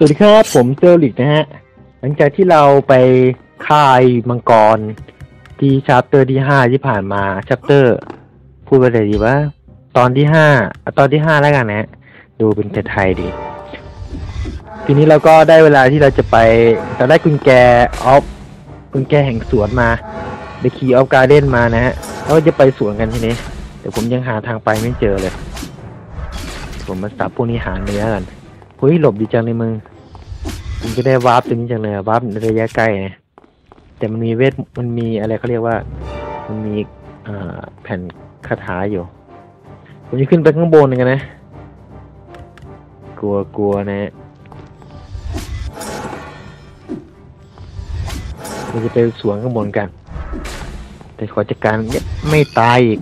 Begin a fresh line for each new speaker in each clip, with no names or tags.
สวัสดีครับ ผมเซอร์ลิกนะฮะ หลังจากที่เราไปค่ายมังกร ที่ chapter ที่ห้าที่ผ่านมา chapter พูดไปเลยดีว่า ตอนที่ห้าตอนที่ห้าแล้วกันนะฮะดูเป็นไทยดี ทีนี้เราก็ได้เวลาที่เราจะไปเราได้กุญแจ of กุญแจแห่งสวนมา the key of garden มานะฮะเราก็จะไปสวนกันทีนี้แต่ผมยังหาทางไปไม่เจอเลย ผมมาสับพวกนี้หาเนื้อกัน เฮ้ยหลบดีจังเลยมึงผมจะได้วาร์ปตัวนี้จังเลยอะวาร์ปในระยะใกล้นะแต่มันมีเวทมันมีอะไรเขาเรียกว่า มันมีอ่าแผ่นคาถาอยู่ ผมจะขึ้นไปข้างบนกันนะ กลัวกลัวนะเราจะไปสวนข้างบนกัน แต่ขอจัดการไม่ตายอีก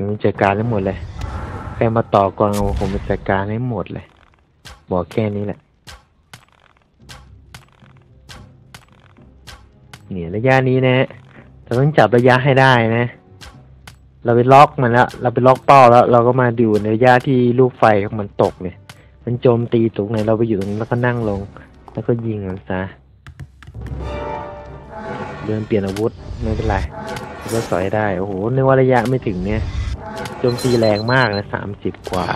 ผมจัดการให้หมดเลยใครมาต่อกรเอาผมจัดการให้หมดเลย บอกแค่นี้แหละเนี่ยระยะนี้นะฮะเราต้องจับระยะให้ได้นะ เราไปล็อกมันแล้ว เราไปล็อกเป้าแล้ว เราก็มาดูในระยะที่ลูกไฟของมันตกเนี่ย มันโจมตีตรงไหนเราไปอยู่ตรงนั้นแล้วก็นั่งลง แล้วก็ยิงมันซะเดินเปลี่ยนอาวุธไม่เป็นไรก็สอยได้ โอ้โหนึกว่าระยะไม่ถึงเนี่ย โจมตีแรงมากนะสามสิบกว่า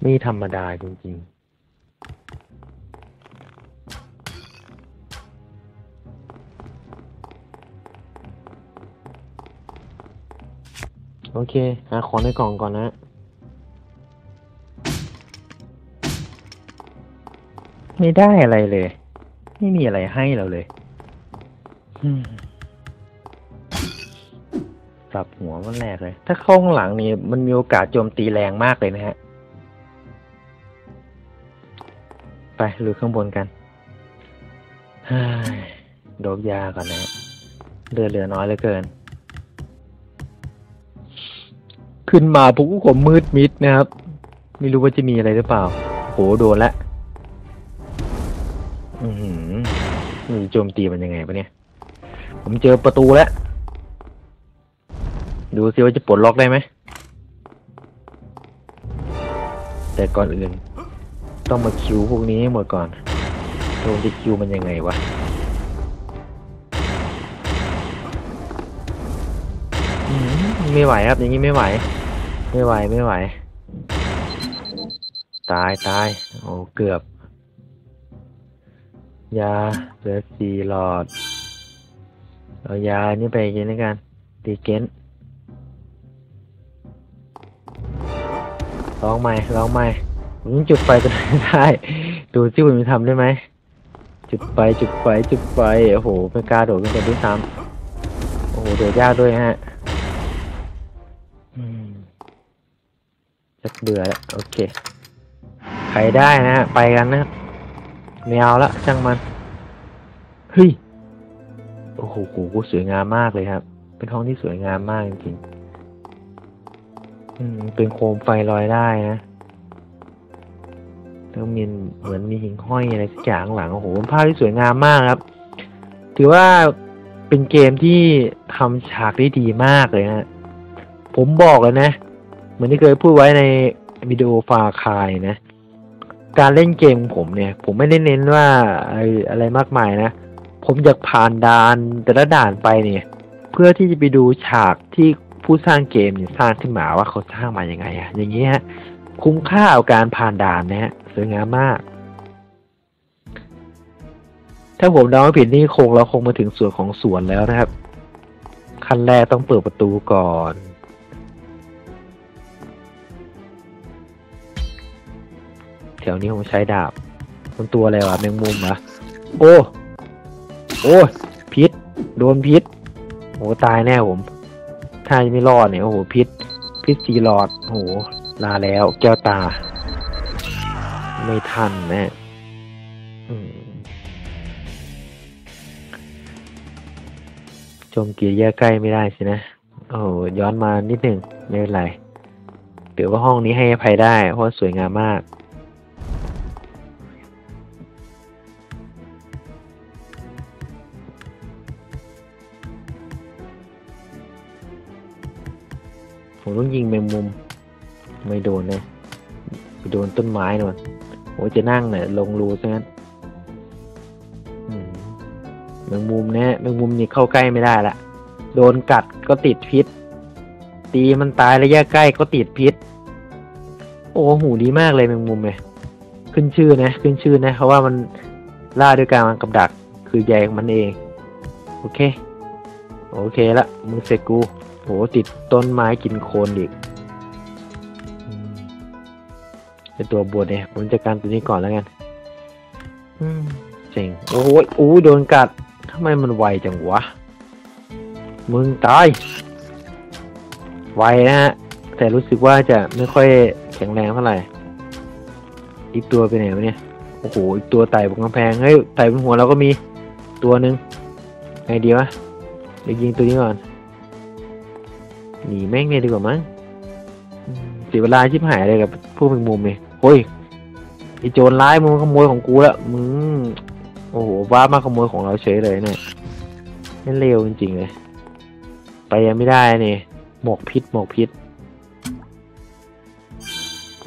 ไม่ธรรมดาจริงๆโอเค หาของในกล่องก่อนนะ ไม่ได้อะไรเลย ไม่มีอะไรให้เราเลย อืม สับหัวมันแรกเลย ถ้าเข้าข้างหลังนี่มันมีโอกาสโจมตีแรงมากเลยนะฮะ ไปลุยข้างบนกันเฮ้โดบยาก่อนนะฮะเดือเหลือน้อยเหลือเกิน ขึ้นมาผมก็ขมมืดมิดนะครับ ไม่รู้ว่าจะมีอะไรหรือเปล่า โหโดนละ อือหือนี่โจมตีมันยังไงปะเนี่ย ผมเจอประตูแล้ว ดูสิว่าจะปลดล็อกได้ไหม แต่ก่อนอื่น ต้องมาคิวพวกนี้ให้หมดก่อนโดนจะคิวมันยังไงวะอืมไม่ไหวครับ อย่างนี้ไม่ไหว ไม่ไหวไม่ไหว ตายตายโอ้เกือบ ยาเหลือสี่หลอด เอายานี่ไปกินแล้วกันดีเกน ลองใหม่ลองใหม่ผมยังจุดไฟก็ได้ ดูซิผมจะทำได้ไหม จุดไฟจุดไฟจุดไฟโอ้โหไม่กล้าโดดขึ้นไปด้วยซ้ำโอ้โหโดดยากด้วยฮะอืมจะเบื่อแล้วโอเคใครได้นะฮะไปกันนะไม่เอาละช่างมันเฮ้ยโอ้โหสวยงามมากเลยครับ เป็นห้องที่สวยงามมากจริงๆ อืม เป็นโคมไฟลอยได้นะแล้วมีเหมือนมีหิ่งห้อยอะไรสักอย่างหลังโอ้โหเป็นภาพที่สวยงามมากครับ ถือว่าเป็นเกมที่ทำฉากได้ดีมากเลยนะผมบอกเลยนะ เหมือนที่เคยพูดไว้ในวิดีโอฟาคายนะ การเล่นเกมของผมเนี่ย ผมไม่ได้เน้นว่าอะไรอะไรมากมายนะ ผมอยากผ่านด่านแต่ละด่านไปเนี่ย เพื่อที่จะไปดูฉากที่ ผู้สร้างเกมเนี่ยสร้างขึ้นมาว่าเขาสร้างมาอย่างไงอะอย่างนี้ฮะคุ้มค่ากับการผ่านด่านนะฮะสวยงามมาก ถ้าผมเดาไม่ผิดนี่คงเราคงมาถึงส่วนของสวนแล้วนะครับ ขั้นแรกต้องเปิดประตูก่อนแถวนี้ผมใช้ดาบมันตัวอะไรวะแมงมุมเหรอโอ้ โอ้พิษ โดนพิษโอ้ตายแน่ผม ถ้ายังไม่รอดเนี่ยโอ้โหพิษพิษสีหลอดโอ้โหลาแล้ว แก้วตา ไม่ทันนะอืมโจมกีแยกใกล้ไม่ได้สินะโอ้โหย้อนมานิดหนึ่งไม่เป็นไรเดี๋ยวว่าห้องนี้ให้อภัยได้ เพราะว่าสวยงามมาก ผมต้องยิงแมงมุม ไม่โดนนะไปโดนต้นไม้นนโอ้จะนั่งเนี่ยลงรูซะงั้นมแมงมุมเนี่ยแมงมุมนี่เข้าใกล้ไม่ได้ละโดนกัดก็ติดพิษ ตีมันตายระยะใกล้ก็ติดพิษ โอ้หูดีมากเลยแมงมุมเลยขึ้นชื่อนะ ขึ้นชื่อนะเพราะว่ามันล่าด้วยการวางกับดักคือใยของมันเอง โอเค โอเคละมึงเสร็จกู โหติดต้นไม้กินโคลนอีกอืมเป็นตัวบวชเนี่ยผมจัดการตัวนี้ก่อนแล้วกันอืมเจ๋งโอ้ยโอ้ยโดนกัดทำไมมันไวจังวะ มึงตาย ไวนะฮะ แต่รู้สึกว่าจะไม่ค่อยแข็งแรงเท่าไหร่ อีกตัวไปไหนวะเนี่ย โอ้โห อีกตัวไต่บนกำแพง เฮ้ย ไต่บนหัวเราก็มีตัวหนึ่งไงดีวะ เดี๋ยวยิงตัวนี้ก่อน หนีแม่งเนี่ยดีกว่ามั้งเสียเวลาชิบหายเลยกับพวกแมงมุมเนี่ยโอ้ยไอโจรร้ายมึงขโมยของกูแล้วมึงโอ้โหว้ามาขโมยของเราเฉยเลยเนี่ยนี่เลวจริงๆเลย ไปยังไม่ได้เนี่ยหมกพิษหมกพิษ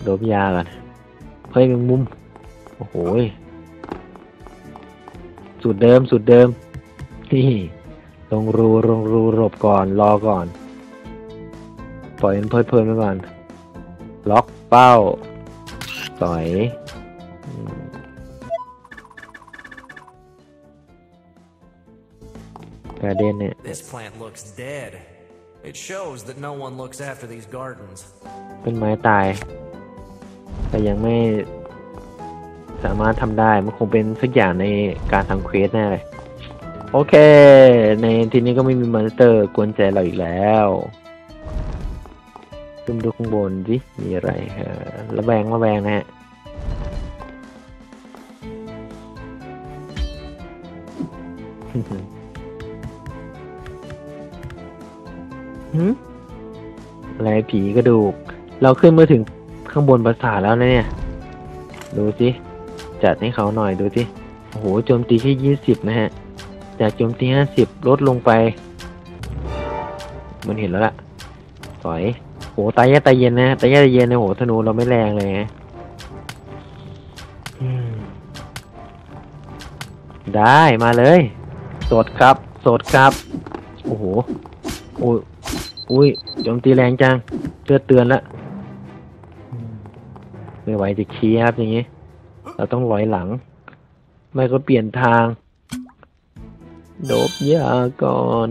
โดบยากันเฮ้ยแมงมุม โอ้โหสูตรเดิมสูตรเดิมนี่ลงรูลงรูหลบก่อนรอก่อน ปล่อยมันเพลิดเพลินไปก่อน ล็อกเป้า ต่อยอืมกระเด็นเนี่ย
This plant looks dead. It shows that no one looks after these gardens.
ต้นไม้ตาย แต่ยังไม่สามารถทำได้ มันคงเป็นสักอย่างในการทำ quest แน่เลย โอเค ในทีนี้ก็ไม่มี monster กวนใจเราอีกแล้ว ขึ้นดูข้างบนสิมีอะไรระแวงระแวงนะฮะหืมอะไรผีกระดูก เราขึ้นมาถึงข้างบนปราสาทแล้วนะเนี่ย ดูสิ จัดให้เขาหน่อยดูสิ โอ้โห โจมตีแค่ยี่สิบนะฮะ จากโจมตีห้าสิบลดลงไป มันเห็นแล้วล่ะ ถอย โหตายแย่ตายเย็นนะตายแย่ตายเย็นนะโหธนูเราไม่แรงเลยฮะได้มาเลย สดครับ สดครับ โอ้โหโอ้ยอุ้ยโจมตีแรงจังเตือนเตือนละไม่ไหวจะขี้ครับอย่างงี้ เราต้องลอยหลัง ไม่ก็เปลี่ยนทาง โดบยาก่อน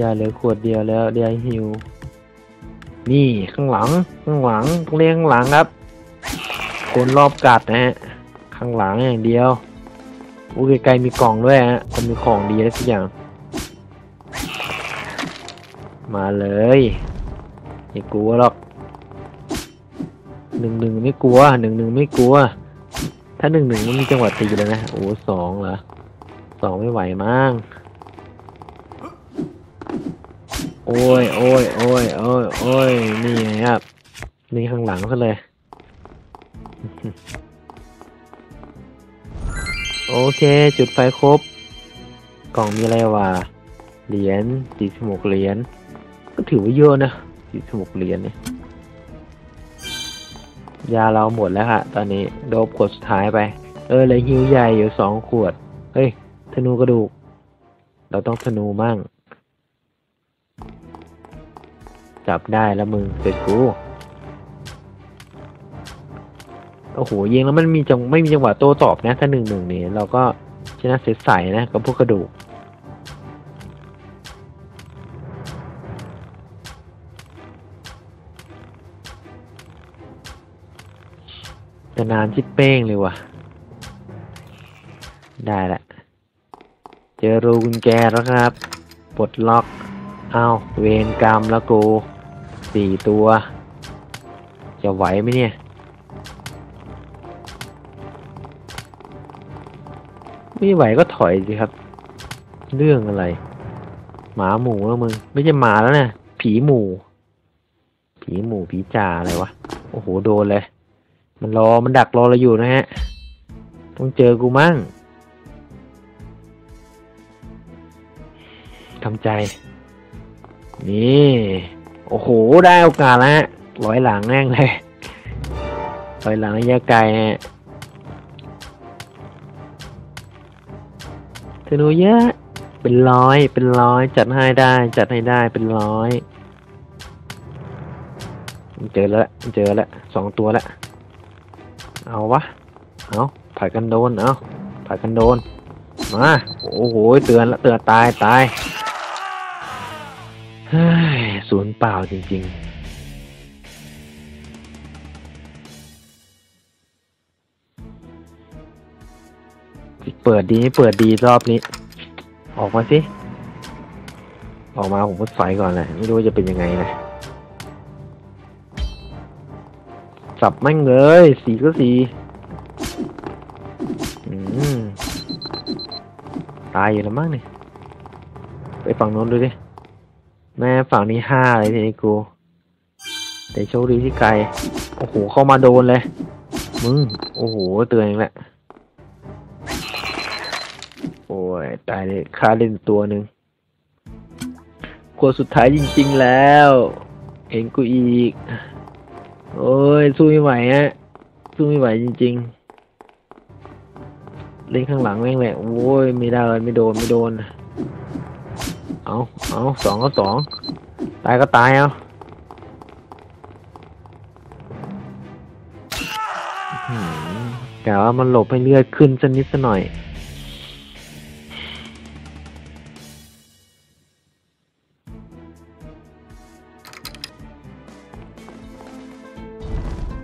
ยาเหลือขวดเดียวแล้วเดียหิว นี่ข้างหลัง ข้างหลังต้องเรียกข้างหลังครับ คนรอบกัดนะฮะ ข้างหลังอย่างเดียวอู้ไกลๆมีกล่องด้วยฮะมันมีของดีอะไรสักอย่าง มาเลยไม่กลัวหรอกหนึ่งหนึ่งไม่กลัวหนึ่งหนึ่งไม่กลัว ถ้าหนึ่งหนึ่งมันมีจังหวะตีเลยนะ โอ้สองเหรอสองไม่ไหวมั้ง โอ้ยโอ้ยโอ้ยโอ้ยโอ้ยนี่ไงครับ นี่ข้างหลังซะเลย โอเค จุดไฟครบ กล่องมีอะไรวะ เหรียญสี่สิบหกเหรียญ ก็ถือว่าเยอะนะสี่สิบหกเหรียญเนี่ย ยาเราหมดแล้วค่ะตอนนี้ โดบขวดสุดท้ายไป เออเหลยฮิวใหญ่อยู่สองขวด เฮ้ย ธนูกระดูก เราต้องธนูมั่ง จับได้แล้วมึงเสร็จกูโอ้โหยิงแล้วมันมีจังไม่มีจังหวะโต้ตอบนะถ้าหนึ่งหนึ่งนี่เราก็ชนะเสียใสนะกับพวกกระดูกจะนานชิดเป้งเลยว่ะ ได้ละ เจอรูกุญแจแล้วครับ ปลดล็อก เอาเวรกรรมแล้วกู สี่ตัว จะไหวไหมเนี่ย ไม่ไหวก็ถอยสิครับ เรื่องอะไร หมาหมูแล้วมึง ไม่ใช่หมาแล้วนะผีหมู ผีหมูผีจ่าอะไรวะ โอ้โห โดนเลย มันรอมันดักรอเราอยู่นะฮะ ต้องเจอกูมั่งทำใจ นี่ โอ้โห ได้โอกาสแล้วฮะร้อยหลังแน่งเลยร้อยหลังระยะไกลฮะธนูเยอะ เป็นร้อย เป็นร้อย จัดให้ได้ จัดให้ได้ เป็นร้อยเจอแล้วเจอแล้วสองตัวแล้วเอาวะ เอาผัดกันโดน เอาผัดกันโดน มา โอ้โห เตือนละเตือนตาย ตาย ฮ้ยศูนย์เปล่าจริง ๆเปิดดีไม่เปิดดีรอบนี้ ออกมาสิ ออกมาผมก็ใส่ก่อนแหละไม่รู้ว่าจะเป็นยังไงนะสับแม่งเลย สีก็สีตายอยู่แล้วมั้งเนี่ยไปฝั่งโน้นดูดิ แม่ฝั่งนี้ห้าเลยทีนี้กู แต่โชคดีที่ไกล โอ้โห เข้ามาโดนเลย มึง โอ้โห เตือนอีกแล้วโอ้ย ตายเลยค่าเล่นตัวหนึ่งคนสุดท้ายจริงๆแล้ว เห็นกูอีก โอ้ย สู้ไม่ไหวฮะ สู้ไม่ไหวจริง ๆ เล่นข้างหลังแม่งแหละ โอ้ย ไม่ได้เลยไม่โดน ไม่โดน เอาเอาสองก็สองตายก็ตายเอาอื้อหือกะว่ามันหลบให้เลือดขึ้นสักนิดสักหน่อย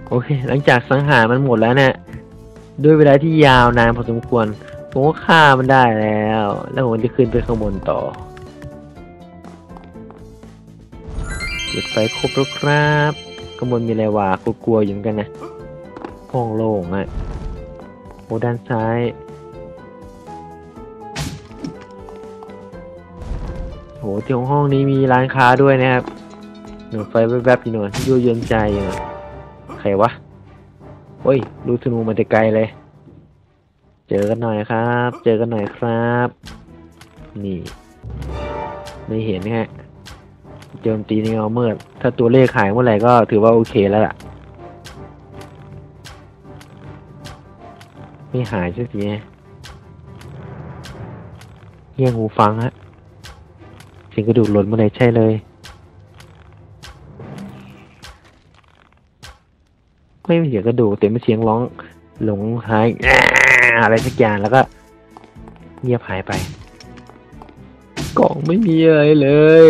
โอเค หลังจากสังหารมันหมดแล้วเนี่ยด้วยเวลาที่ยาวนานพอสมควร ผมก็ฆ่ามันได้แล้ว แล้วผมจะขึ้นไปข้างบนต่อ จุดไฟครบแล้วครับข้างบนมีอะไรวะกลัวๆอยู่เหมือนกันนะห้องโล่งอะโอ้ด้านซ้ายโหที่ห้องนี้มีร้านค้าด้วยนะครับหนูไฟแวบๆอยู่หน่อยยั่วเยืนใจอยู่หน่อยใครวะโอ้ยรู้ธนูมาแต่ไกลเลย เจอกันหน่อยครับ เจอกันหน่อยครับ นี่ ไม่เห็นนะฮะ โจมตีในเงามืดถ้าตัวเลขหายเมื่อไหร่ก็ถือว่าโอเคแล้วล่ะ ไม่หายสักทีฮะเงี่ยงหูฟังฮะเสียงกระดูกหล่นเมื่อไหร่ใช่เลย ไม่เสียงกระดูกแต่เป็นเสียงร้อง หลงหายอะไรสักอย่างแล้วก็เงียบหายไป กล่องไม่มีอะไรเลย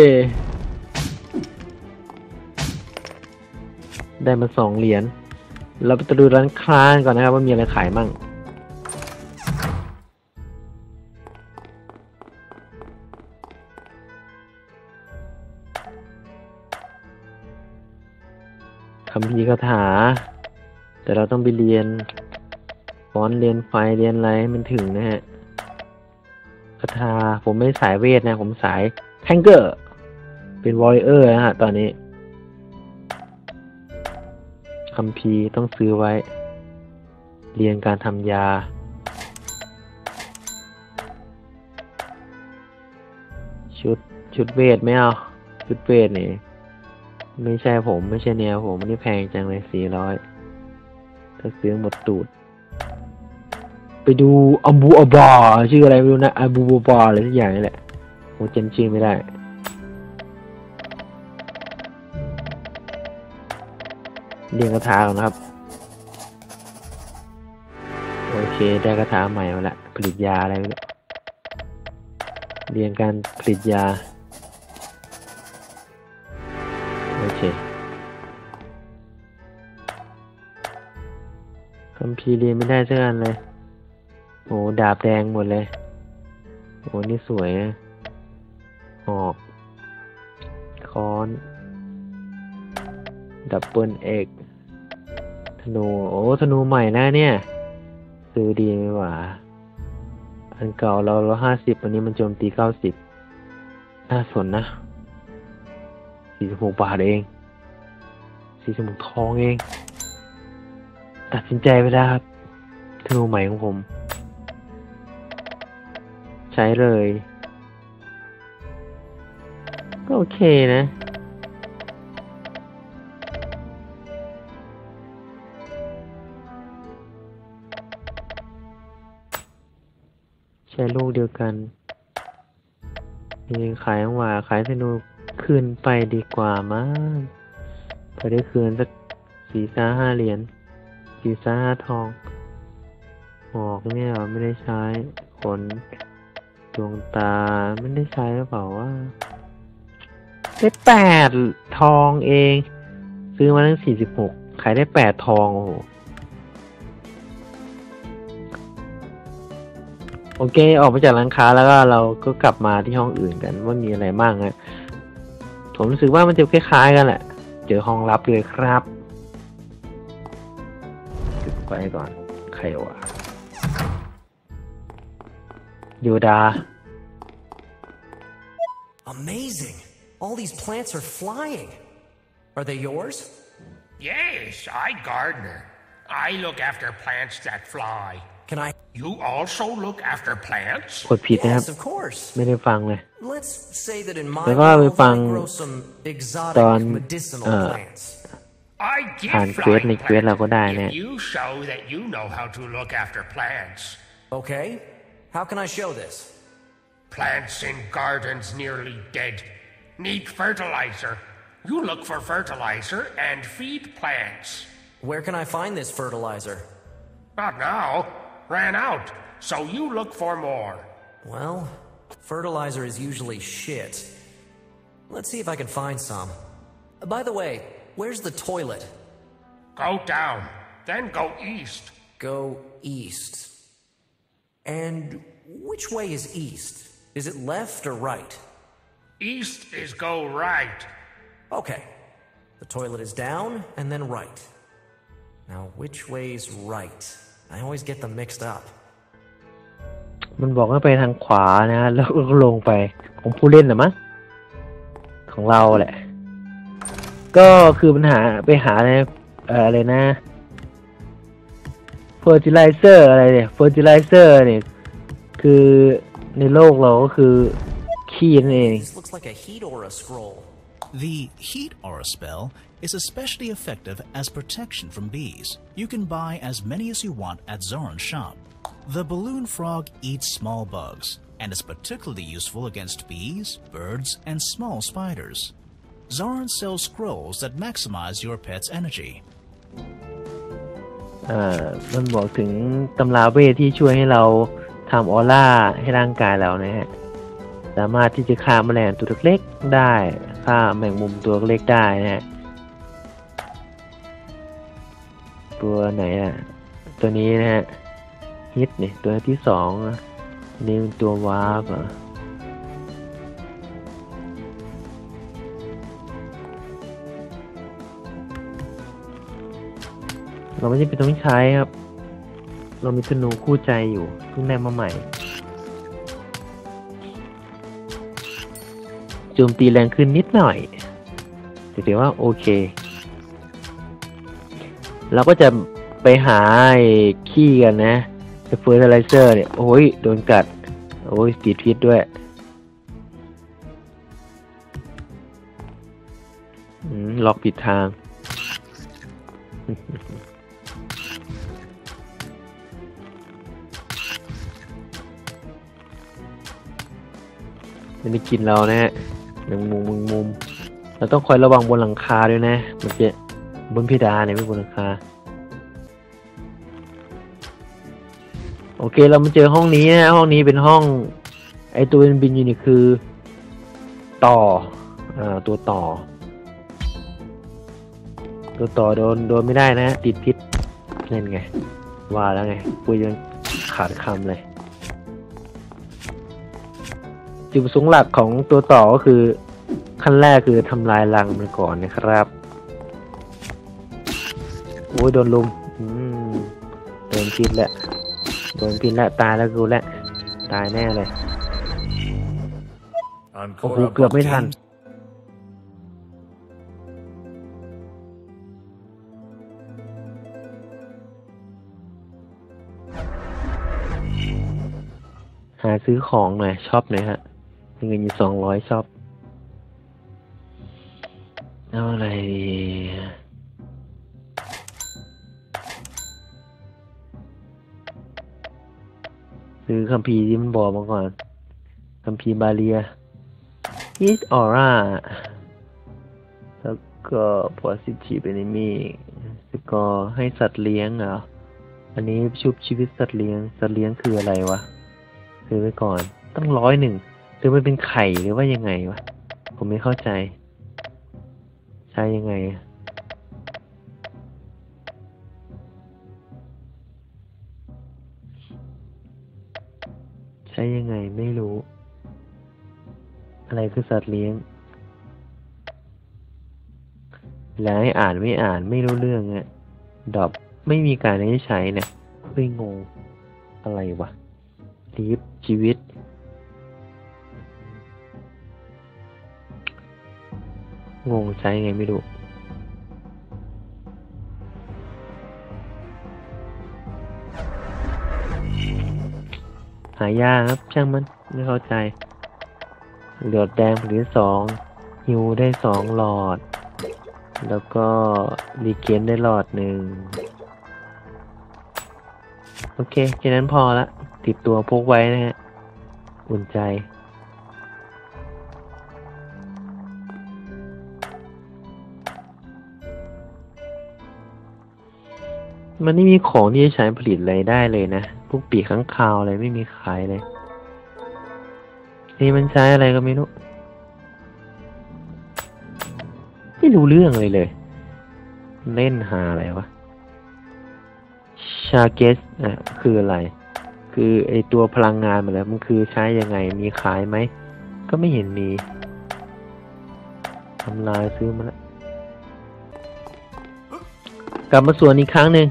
ได้มาสองเหรียญเราไปดูร้านค้าก่อนนะครับ ว่ามีอะไรขายมั่งคำพีร์คาถา แต่เราต้องไปเรียนฟอนเรียนไฟเรียนอะไรให้มันถึงนะฮะคาถาผมไม่สายเวทนะ ผมสายแทงเกอร์ เป็นวอริเออร์นะฮะตอนนี้ คัมภีร์ต้องซื้อไว้ เรียนการทำยา ชุดชุดเวทไม่เอา ชุดเวทนี่ ไม่ใช่ผมไม่ใช่แนวผมนี่แพงจังเลยสี่ร้อยถ้าซื้อหมดตูด ไปดูอัมบูอับบาชื่ออะไรไม่รู้นะอัมบูอับบาอะไรทุกอย่างนี่แหละผมจำชื่อไม่ได้ เรียนคาถาก่อนนะครับ โอเคได้คาถาใหม่มาละผลิตยาอะไรไม่รู้เรียนการผลิตยา โอเคคัมภีร์เรียนไม่ได้สักอันเลย โอ้ดาบแดงหมดเลย โอ้นี่สวยนะหอกค้อน double axe ธนู โอ้ธนูใหม่นะเนี่ย ซื้อดีไหมวะอันเก่าเราเราห้าสิบอันนี้มันโจมตีเก้าสิบน่าสนนะสี่สิบหกบาทเองสี่สิบหกทองเอง ตัดสินใจไปแล้วครับธนูใหม่ของผม ใช้เลย ก็ก็โอเคนะ ช้ลูกเดียวกันนี่ขายของหวาขายธนูคืนไปดีกว่ามั้งพอได้คืนสักสี่ซ่าห้าเหรียญสี่ซ่าห้าทองหอกเนี่ยเรอไม่ได้ใช้ขนดวงตาไม่ได้ใช้หรือเปล่าว่าได้แปดทองเอง ซื้อมาตั้งสี่สิบหกขายได้แปดทองโอ้โห โอเค ออกมาจากร้านค้าแล้วก็เราก็กลับมาที่ห้องอื่นกันว่ามีอะไรบ้างนะผมรู้สึกว่ามันจะคล้ายๆกันแหละ เจอห้องลับเลยครับปิดไฟก่อน ใครวะโยดา
Amazing! All these plants are flying. Are they yours?
Yes, I gardener. I look after plants that fly.
Can I?
You also look after plants?
กดผิดนะครับ
Yes, of course.
ไม่ได้ฟังเลย
Let's say that in my
แล้วก็ไป
world
ฟัง
I grow some exotic
ตอน
medicinal
เอ่อ
plants.
I give
ผ่านเควส
flying
ในเควสเราก็ได้เนี่ย
if you show that you know how to look after plants.
Okay. How can I show this?
Plants in gardens nearly dead. Need fertilizer. You look for fertilizer and feed plants.
Where can I find this fertilizer?
Not now. Ran out. So you look for more.
Well, fertilizer is usually shit. Let's see if I can find some. By the way, where's the toilet?
Go down. Then go east.
Go east. And which way is east? Is it left or right?
East is go right.
Okay. The toilet is down and then right. Now, which way's right? I always get them mixed up.
มันบอกให้ไปทางขวานะ แล้วก็ลงไปของผู้เล่นนะมั้งของเราแหละ ก็คือปัญหาไปหาอะไรเอ่ออะไรนะ fertilizer อะไรเนี่ย fertilizer เนี่ยคือในโลกเราก็คือขี้นั่นเอง
This looks like a heat aura scroll.
The Heat Aura spell is especially effective as protection from bees. You can buy as many as you want at Zoran's shop. The balloon frog eats small bugs and is particularly useful against bees, birds, and small spiders. Zoran sells scrolls that maximize your pet's energy.
อ่ามันบอกถึงตำราเวทที่ช่วยให้เราทำออร่าให้ร่างกายเรานะฮะ สามารถที่จะฆ่าแมลงตัวเล็กๆได้ฆ่าแมงมุมตัวเล็กได้นะฮะ ตัวไหนอะ ตัวนี้นะฮะฮิตเนี่ยตัวที่สองนี่เป็นตัววาร์ปเหรอเราไม่จำเป็นต้องใช้ครับ เรามีธนูคู่ใจอยู่เพิ่งได้มาใหม่โจมตีแรงขึ้นนิดหน่อยแต่ถือว่าโอเค เราก็จะไปหาไอ้ขี้กันนะเฟอร์ไลเซอร์เนี่ย โอ้ย โดนกัด โอ้ยติดพิษด้วย ล็อกผิดทาง มันไม่กินเรานะฮะแมงมุมแมงมุม เราต้องคอยระวังบนหลังคาด้วยนะ มันจะ บนเพดานเนี่ยไม่บนหลังคาโอเคเรามาเจอห้องนี้นะห้องนี้เป็นห้อง ไอตัวเป็นบินอยู่นี่คือ ต่ออ่าตัวต่อ ตัวต่อโดนโดนไม่ได้นะ ติดพิษนั่นไง ว่าแล้วไงคุยยังขาดคำเลย จุดประสงค์หลักของตัวต่อก็คือขั้นแรกคือทำลายรังมันก่อนนะครับ อ้ยโดนลุมอืมโดนพิษแล้วโดนพิษแล้วตายแล้วกูแล้วตายแน่เลย โอ้โหเกือบไม่ทันหาซื้อของหน่อย shop หน่อยฮะมีเงินอยู่สองร้อย shop เอาอะไร ซื้อคัมภีร์ที่มันบอกมาก่อนคัมภีร์บาเลีย is aura แล้วก็ positive enemy แล้วก็ให้สัตว์เลี้ยงเหรอ อันนี้ชุบชีวิตสัตว์เลี้ยง สัตว์เลี้ยงคืออะไรวะ ซื้อไว้ก่อนต้องร้อยหนึ่งหรือมันเป็นไข่หรือว่ายังไงวะ ผมไม่เข้าใจ ใช้ยังไง อะใช้ยังไงไม่รู้ อะไรคือสัตว์เลี้ยง แล้วให้อ่านไม่อ่านไม่รู้เรื่องอะดอบไม่มีการให้ใช้เนี่ยเฮ้ยงงอะไรวะลีฟชีวิต งงใช้ไงไม่รู้ายากครับ ช่างมันไม่เข้าใจเหลือดแดงหรือสองฮิวได้สองหลอด แล้วก็รีเกนได้หลอดหนึ่งโอเคแค่นั้นพอละ ติดตัวพกไว้นะฮะ อุ่นใจ มันไม่มีของที่จะใช้ผลิตอะไรได้เลยนะ พวกปีกข้างคาวอะไรไม่มีขายเลย นี่มันใช้อะไรก็ไม่รู้ ไม่รู้เรื่องเลยเลย เล่นหาอะไรวะ ชาเกสอะคืออะไร คือไอตัวพลังงานมันแล้วมันคือใช้ยังไง มีขายไหม ก็ไม่เห็นมีทำลายซื้อมาแล้วกลับมาส่วนอีกครั้งหนึ่ง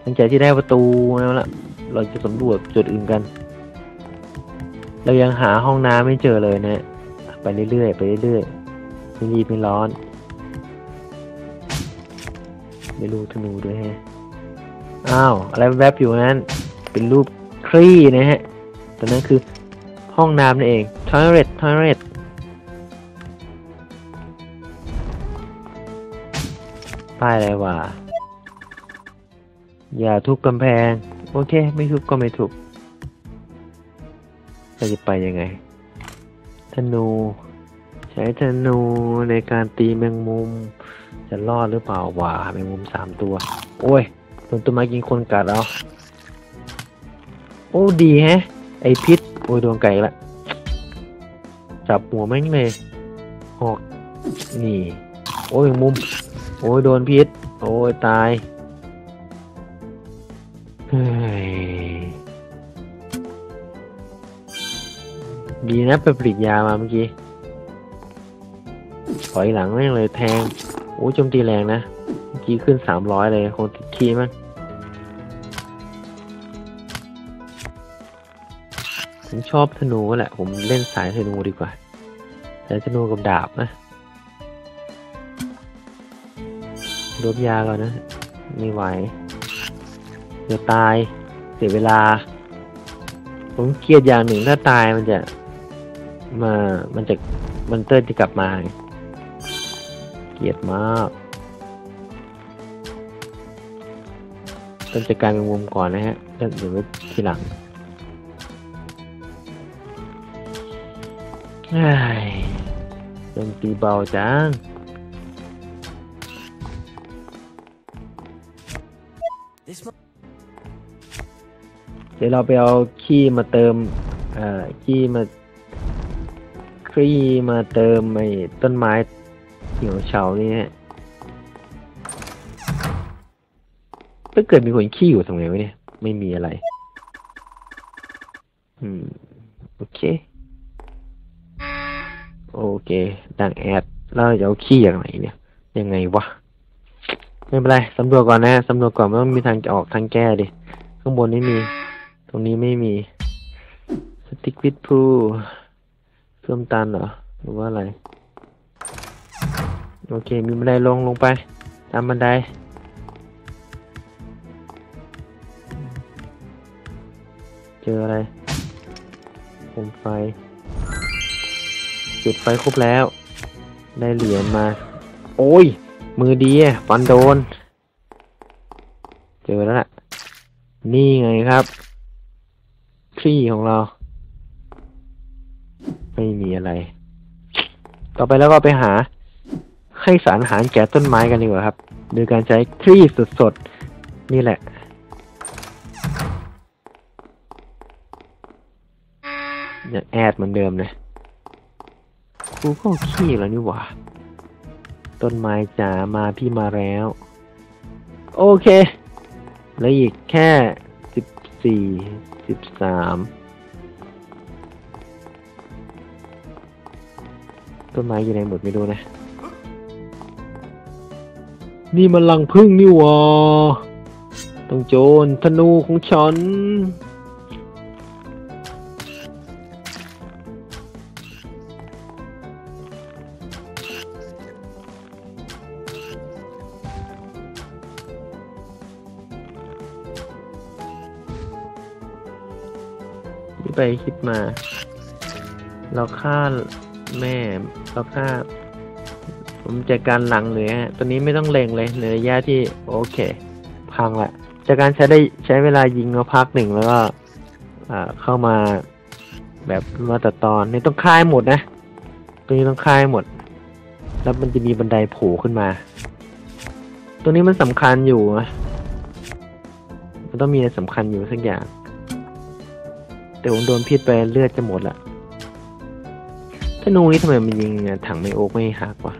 หลังจากที่ได้ประตูแล้วล่ะ เราจะสำรวจจุดอื่นกัน เรายังหาห้องน้ำไม่เจอเลยนะ ไปเรื่อยๆไปเรื่อยๆไม่รีบไม่ร้อน ไม่รู้ธนูด้วยฮะ อ้าว อะไรแวบอยู่นั้น เป็นรูปคลี่นะฮะตัวนั้นคือห้องน้ำนั่นเอง toilet toilet ป้ายอะไรวะ อย่าทุบกำแพง โอเค ไม่ทุบก็ไม่ทุบเราจะไปยังไง ธนู ใช้ธนูในการตีแมงมุม จะรอดหรือเปล่าวะแมงมุมสามตัว โอ้ยโดนต้นไม้กินคนกัดเอาโอ้ดีแฮะ ไอพิษ โอ้ยโดนไก่ละจับหัวแม่งเลยออกนี่ โอ้ยแมงมุม โอ้ยโดนพิษ โอ้ยตาย ดีนะไปผลิตยามาเมื่อกี้ถอยหลังแม่งเลยแทงโอ้ยโจมตีแรงนะ เมื่อกี้ขึ้นสามร้อยเลยคงติดขี้มั้งผมชอบธนูแหละ ผมเล่นสายธนูดีกว่าสายธนูกับดาบนะลดยาก่อนนะ ไม่ไหว เดี๋ยวตายเสียเวลา ผมเกลียดอย่างหนึ่งถ้าตายมันจะมา มันจะมันเตอร์จะกลับมา เกลียดมากต้องจัดการเป็นมุมก่อนนะฮะแล้วเดี๋ยวทีหลังเฮ้ยดนตรีเบาจัง เดี๋ยวเราไปเอาขี้มาเติมเอ่อขี้มาคลี่มาเติมไอ้ต้นไม้เหี่ยวเฉานี่ฮะถ้าเกิดมีคนขี้อยู่ตรงไหนวะเนี่ย ไม่มีอะไร อืม โอเค โอเค ดังแอดแล้วเราจะเอาขี้อย่างไหนเนี่ย ยังไงวะ ไม่เป็นไร สำรวจก่อนนะ สำรวจก่อนไม่ต้องมีทางจะออกทางแก้ดิ ข้างบนไม่มี ตรงนี้ไม่มี สติ๊กวิดพูเพิ่มตันเหรอ หรือว่าอะไร โอเค มีบันไดลงลงไป ตามบันได เจออะไรโคมไฟ จุดไฟครบแล้ว ได้เหรียญมา โอ้ย มือดีอะฟันโดน เจอแล้วล่ะ นี่ไงครับ คลี่ของเรา ไม่มีอะไร ต่อไปแล้วก็ไปหา ให้สารอาหารแก่ต้นไม้กันดีกว่าครับ โดยการใช้คลี่สดๆ นี่แหละยังแอดเหมือนเดิมนะกูก็ขี้แล้วนี่หว่า ต้นไม้จ๋ามาพี่มาแล้ว โอเค แล้วอีกแค่สิบสี่ สิบสามต้นไม้อยู่ในหมดไม่รู้นะ นี่มันลังพึ่งนี่วะต้องโจรธนูของฉัน ไปคิดมา เราฆ่าแม่เราฆ่า ผมจัดการหลังเลยฮะตัวนี้ไม่ต้องเล็งเลยในระยะที่โอเค พังละจากการใช้ได้ใช้เวลายิงมาพักหนึ่งแล้วก็เข้ามาแบบมาตัดตอนนี่ต้องค่ายหมดนะตัวนี้ต้องค่ายหมด แล้วมันจะมีบันไดโผล่ขึ้นมา ตัวนี้มันสำคัญอยู่มันต้องมีอะไรสำคัญอยู่สักอย่าง แต่ผมโดนพิษไปเลือดจะหมดละธนูนี้ทำไมมันยิงถังไม่โอ๊กไม่หักวะ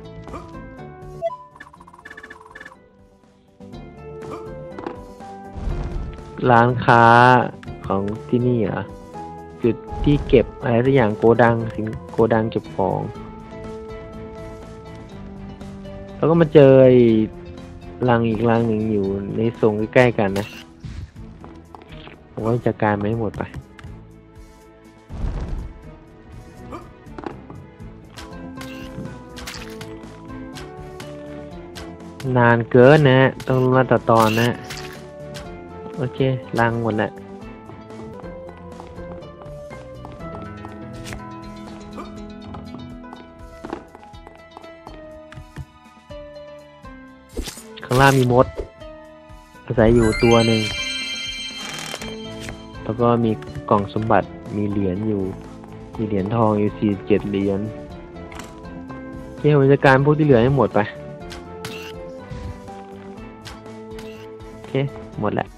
ร้านค้าของที่นี่เหรอจุดที่เก็บอะไรสักอย่างโกดังสิงโกดังเก็บของ แล้วก็มาเจอรังอีกรังหนึ่งอยู่ในทรงใกล้ๆกันนะผมก็จัดการไม่ให้หมดไป นานเกินนะ ต้องมาตัดตอนนะ โอเคลังหมดแหละข้างล่างมีมด อาศัยอยู่ตัวหนึ่ง แล้วก็มีกล่องสมบัติมีเหรียญอยู่ มีเหรียญทองอยู่สี่เจ็ดเหรียญโอเคผมจัดการพวกที่เหลือให้หมดไป เค หมดแล้ว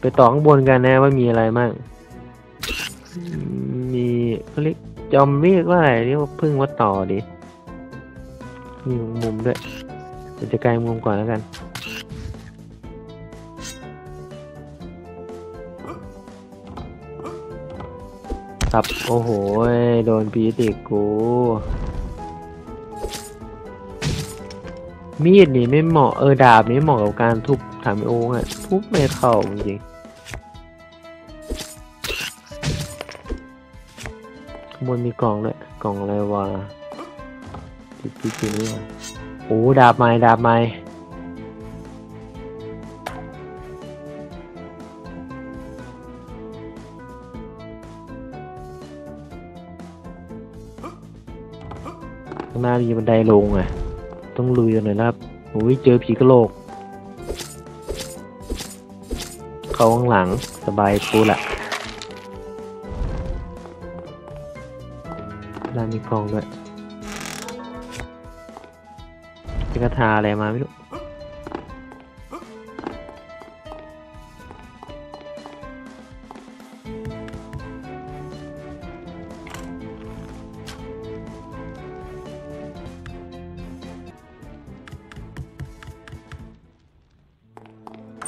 ไปต่อข้างบนกันนะว่ามีอะไรมั่งมีเขาเรียกจอมเรียกว่าอะไรเรียกว่าพึ่งว่าต่อดิมีมุมด้วยเดี๋ยวจะไกลมุมก่อนแล้วกันครับ โอ้โห โดนพีติกู มีดนี่ไม่เหมาะเออดาบนี่เหมาะกับการทุบถามโอ้งอะทุบไม่เข้าจริงข้างบนมีกล่องด้วยกล่องอะไรวะติดที่จีนี่วะโอ้ดาบไม้ดาบไม้ข้างหน้ามีบันไดลงอะ ต้องลุยกันหน่อยนะครับโอ้ยเจอผีกระโหลก เขาข้างหลังสบายปูละด้านมีกล่องด้วยเป็นกระทาอะไรมาไม่รู้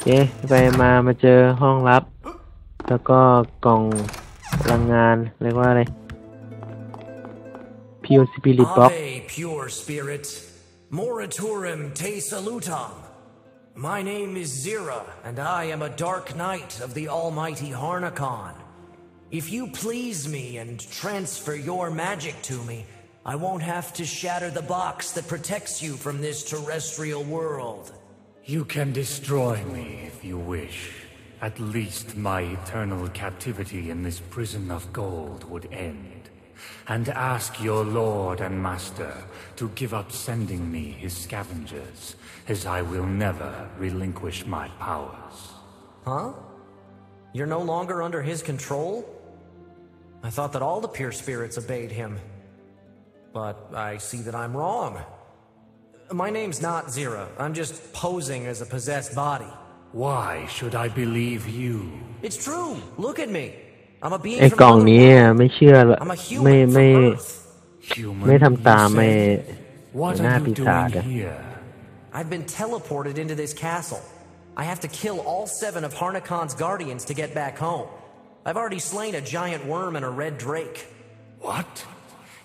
โอเคไปมามาเจอห้องลับ แล้วก็กล่องพลังงานเรียกว่าอะไร Pure Spirit Box
Ave, pure spirit. Moraturum te salutam. My name is Zira, and I am a dark knight of the almighty Harnakon. If you please me and transfer your magic to me, I won't have to shatter the box that protects you from this terrestrial world.
You can destroy me if you wish. At least my eternal captivity in this prison of gold would end. and ask your lord and master to give up sending me his scavengers, as I will never relinquish my powers.
Huh? You're no longer under his control? I thought that all the pure spirits obeyed him. But I see that I'm wrong. My name's not Zira. I'm just posing as a possessed body.
Why should I believe you?
It's true. Look at me. I'm a being
ไอ้
from
กล่อง
another
นี้
world.
อะไม่เชื่อละ
I'm a
ไม่
human
ไม่
from Earth.
Human,
ไม่ทำตาม
you
ไม่
say? What
หน้า
are
ปี
you
ศาจ
doing
อะ
here?
I've been teleported into this castle. I have to kill all seven of Harnakon's guardians to get back home. I've already slain a giant worm and a red drake.
What?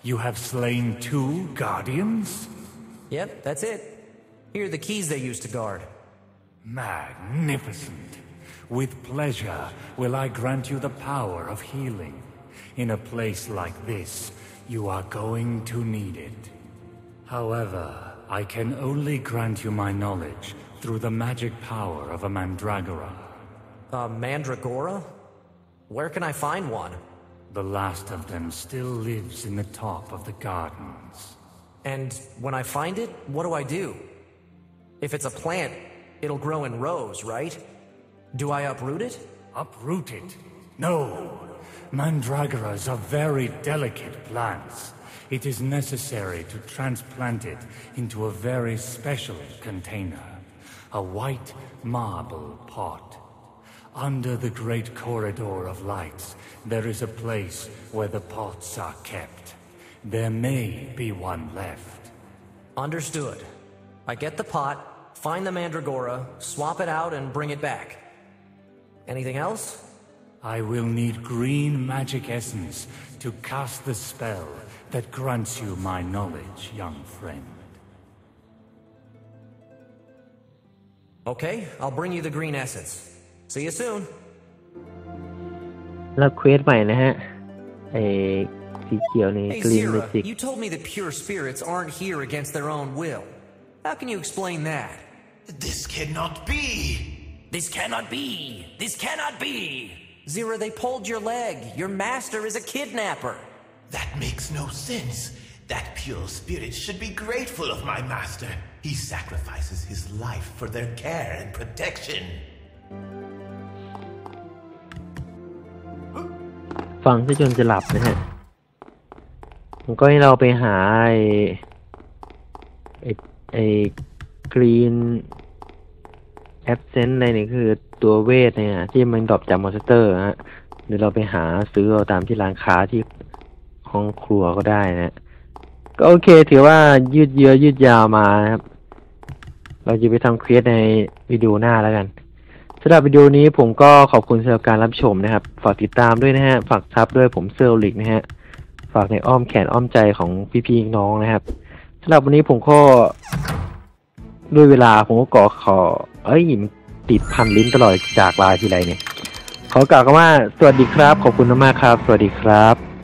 You have slain two guardians?
Yep, that's it. Here are the keys they used to guard.
Magnificent. With pleasure will I grant you the power of healing. In a place like this, you are going to need it. However, I can only grant you my knowledge through the magic power of a mandragora.
A Mandragora? Where can I find one?
The last of them still lives in the top of the gardens.
And when I find it, what do I do? If it's a plant, it'll grow in rows, right? Do I uproot it?
Uproot it? No. Mandragoras are very delicate plants. It is necessary to transplant it into a very special container. A white marble pot. Under the great corridor of lights, there is a place where the pots are kept. There may be one left.
Understood. I get the pot, find the Mandragora, swap it out, and bring it back. Anything else?
I will need green magic essence to cast the spell that grants you my knowledge, young friend.
Okay, I'll bring you the green essence. See you soon.
แล้วเควสใหม่นะฮะไอ้สีเขียวนี่
Hey,
กรีนเม
Zira,
จิก
you told me that pure spirits aren't here against their own will. How can you explain that?
This cannot be!
This cannot be! This cannot be! Zira, they pulled your leg. Your master is a kidnapper.
That makes no sense. That pure spirit should be grateful of my master. He sacrifices his life for their care and protection.
ฟังซะจนจะหลับนะฮะ ผมก็ให้เราไปหาไอ้ไอ้ไอ้ green essence อะไรนี่คือตัวเวทเนี่ยที่มัน drop จาก monster ฮะเดี๋ยวเราไปหาซื้อเอาตามที่ร้านค้าที่ห้องครัวก็ได้นะก็โอเคถือว่ายืดเยื้อยืดยาวมานะครับ เราจะไปทำ quest ในวิดีโอหน้าแล้วกันสำหรับวิดีโอนี้ผมก็ขอบคุณสำหรับการรับชมนะครับ ฝากติดตามด้วยนะฮะ ฝาก sub ด้วยผมเซอร์ลิกนะฮะ ฝากในอ้อมแขนอ้อมใจของพี่ๆน้องนะครับสำหรับวันนี้ผมก็ด้วยเวลาผมก็ขอขอ เอ้ยมันติดพันลิ้นตลอดจากลาทีไรเนี่ย ขอกล่าวคำว่า สวัสดีครับ ขอบคุณมากๆครับ สวัสดีครับ